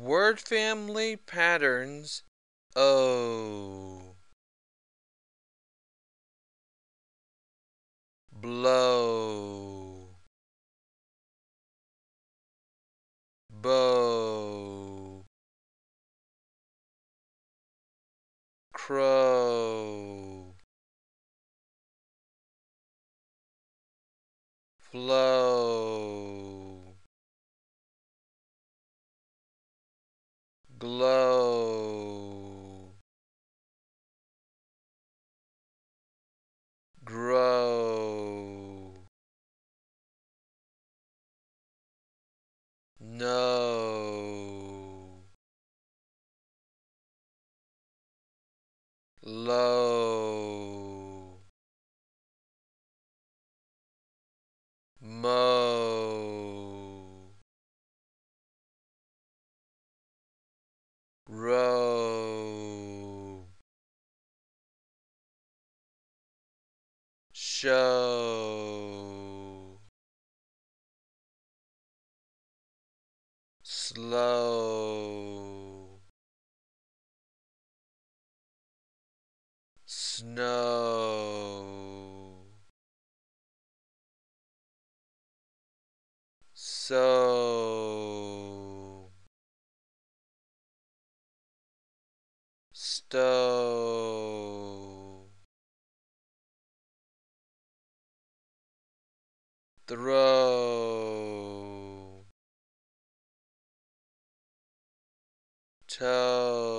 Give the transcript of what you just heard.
Word family patterns. O blow. Bow crow. Flow glow. Grow. Know low row. Show slow. Snow. sow stow. Throw. Tow